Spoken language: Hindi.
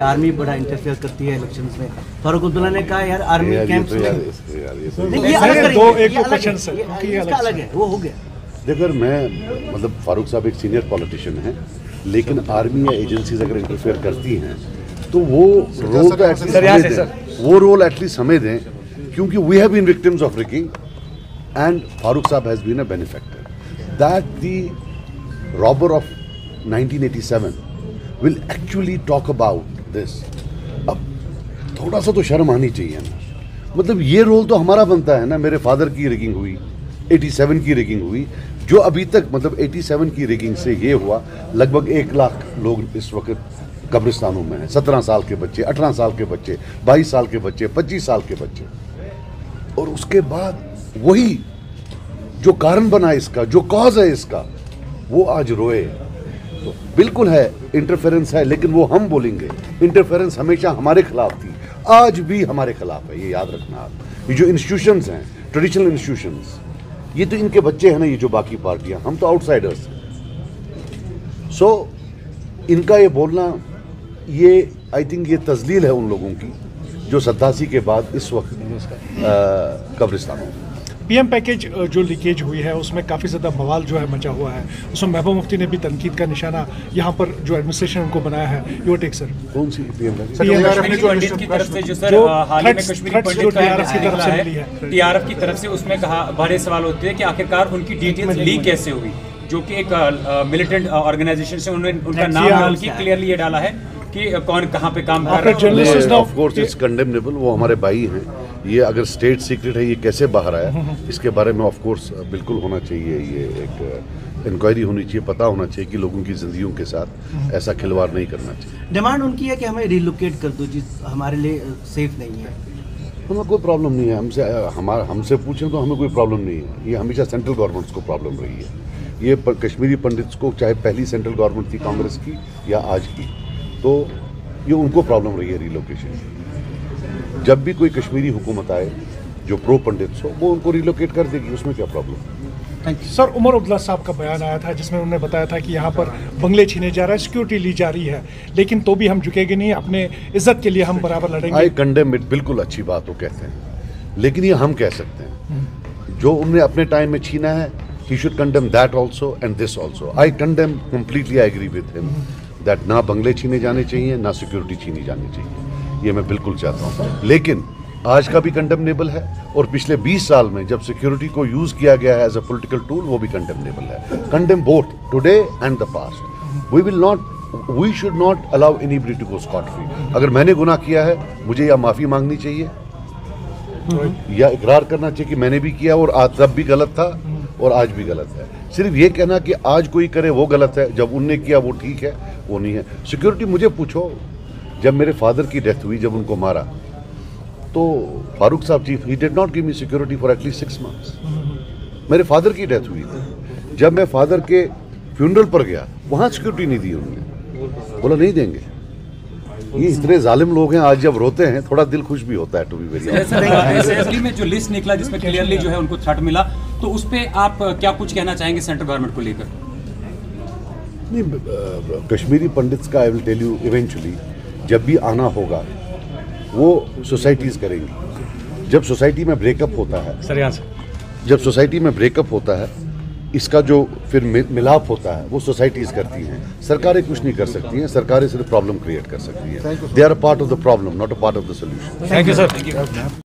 आर्मी बड़ा इंटरफेयर करती है इलेक्शंस में। फारूक अब्दुल्ला ने कहा यार आर्मी कैंप्स तो में इस- यार ये तो अलग है, वो हो गया। देखो मैं मतलब फारूक साहब एक सीनियर पॉलिटिशियन है लेकिन आर्मी या एजेंसीज अगर इंटरफेयर करती हैं तो वो रोल तो एटलीस्ट वो रोल एटलीस्ट हमें दें क्योंकि we have been victims of rigging and Farooq साहब has been a benefactor that the robber of 1987 will actually talk about this अब थोड़ा सा तो शर्म आनी चाहिए ना। मतलब ये रोल तो हमारा बनता है ना। मेरे फादर की रिगिंग हुई 87 की रिगिंग हुई, जो अभी तक मतलब 87 की रिगिंग से ये हुआ, लगभग एक लाख लोग इस वक्त कब्रिस्तानों में हैं। सत्रह साल के बच्चे, अठारह साल के बच्चे, बाईस साल के बच्चे, पच्चीस साल के बच्चे। और उसके बाद वही जो कारण बना इसका, जो कॉज है इसका, वो आज रोए। तो बिल्कुल है इंटरफेरेंस है लेकिन वो हम बोलेंगे। इंटरफेरेंस हमेशा हमारे खिलाफ थी। आज भी हमारे खिलाफ है ये याद रखना आप। ये जो इंस्टीट्यूशंस हैं ट्रेडिशनल इंस्टीट्यूशंस ये तो इनके बच्चे हैं ना ये जो बाकी पार्टियाँ। हम तो आउटसाइडर्स हैं। सो इनका ये बोलना ये आई थिंक ये तजलील है उन लोगों की जो सत्तासी के बाद इस वक्त कब्रिस्तानों में। पीएम पैकेज जो लीकेज हुई है उसमें काफ़ी ज़्यादा बवाल जो है मचा हुआ है। उसमें महबूब मुफ्ती ने भी तनकीद का निशाना यहाँ पर जो एडमिनिस्ट्रेशन उनको बनाया है। योर टेक सर कौन सी पीएम का तरफ़ से जो सर जो हाल में threats- कश्मीरी threats जो पंडित का तरफ़ से मिली टीआरएफ की तरफ़ से उसमें कहा बड़े सवाल होते हैं कि आखिरकार उनकी डिटेल्स लीक कैसे हुई? जो कि एक मिलिटेंट ऑर्गेनाइजेशन से उन्होंने उनका नाम. डाल के क्लियरली ये डाला है कि कौन कहाँ पे काम कर रहा है। ऑफ़ कोर्स इट्स कंडेमनेबल वो हमारे भाई हैं। ये अगर स्टेट सीक्रेट है ये कैसे बाहर आया? इसके बारे में ऑफ़ कोर्स बिल्कुल होना चाहिए ये एक इंक्वायरी होनी चाहिए पता होना चाहिए कि लोगों की जिंदगियों के साथ ऐसा खिलवाड़ नहीं करना चाहिए। डिमांड उनकी है कि हमें रिलोकेट कर दो जिस हमारे लिए सेफ़ नहीं है। हमें कोई प्रॉब्लम नहीं है हमसे हमारा हमसे पूछें तो हमें कोई प्रॉब्लम नहीं है। ये हमेशा सेंट्रल गवर्नमेंट्स को प्रॉब्लम रही है। ये कश्मीरी पंडित्स को चाहे पहली सेंट्रल गवर्नमेंट थी कांग्रेस की या आज की तो ये उनको प्रॉब्लम रही है रिलोकेशन की। जब भी कोई कश्मीरी हुकूमत आए जो प्रो पंडित हो वो उनको रिलोकेट कर देगी उसमें क्या प्रॉब्लम सर उमर अब्दुल्ला साहब का बयान आया था जिसमें उन्होंने बताया था कि यहाँ पर बंगले छीने जा रहा है सिक्योरिटी ली जा रही है। लेकिन तो भी हम झुकेंगे नहीं अपने इज़्ज़त के लिए हम बराबर लड़ेंगे। आई कंडेम इट बिल्कुल अच्छी बात वो कहते हैं। लेकिन ये हम कह सकते हैं जो उनने अपने टाइम में छीना है he should condemn that also and this also I condemn completely I agree with him that ना बंगले छीने जाने चाहिए ना सिक्योरिटी छीनी जानी चाहिए। ये मैं बिल्कुल चाहता हूँ। लेकिन आज का भी कंडेमनेबल है और पिछले 20 साल में जब सिक्योरिटी को यूज़ किया गया है एज अ पोलिटिकल टूल वो भी कंडेमनेबल है। Condemn both today and the past we will not we should not allow any to go scot free अगर मैंने गुनाह किया है, मुझे या माफ़ी मांगनी चाहिए। या इकरार करना चाहिए कि मैंने भी किया और आज तब भी गलत था और आज भी गलत है। सिर्फ़ ये कहना कि आज कोई करे वो गलत है, जब उनने किया वो ठीक है, वो नहीं है। सिक्योरिटी मुझे पूछो। जब मेरे फादर की डेथ हुई जब उनको मारा तो फारूक साहब chief he did not give me security for at least six months मेरे फादर की डेथ हुई। थी जब मैं फादर के फ्यूनरल पर गया वहाँ सिक्योरिटी नहीं दी उन्होंने। बोला नहीं देंगे। ये इतने जालिम लोग हैं आज जब रोते हैं थोड़ा दिल खुश भी होता है टू बी वेरी में जो लिस्ट निकला जिसमें क्लियरली जो है उनको थ्रेट मिला तो उस पे आप क्या कुछ कहना चाहेंगे सेंट्रल गवर्नमेंट को लेकर? नहीं कश्मीरी पंडित्स का I will tell you eventually जब भी आना होगा वो सोसाइटीज़ करेंगी। जब सोसाइटी में ब्रेकअप होता है सर यहाँ से जब सोसाइटी में ब्रेकअप होता है इसका जो फिर मिलाप होता है वो सोसाइटीज़ करती हैं। सरकारें कुछ नहीं कर सकती हैं सरकारें सिर्फ़ प्रॉब्लम क्रिएट कर सकती हैं। They are part of the problem not a part of the solution thank you sir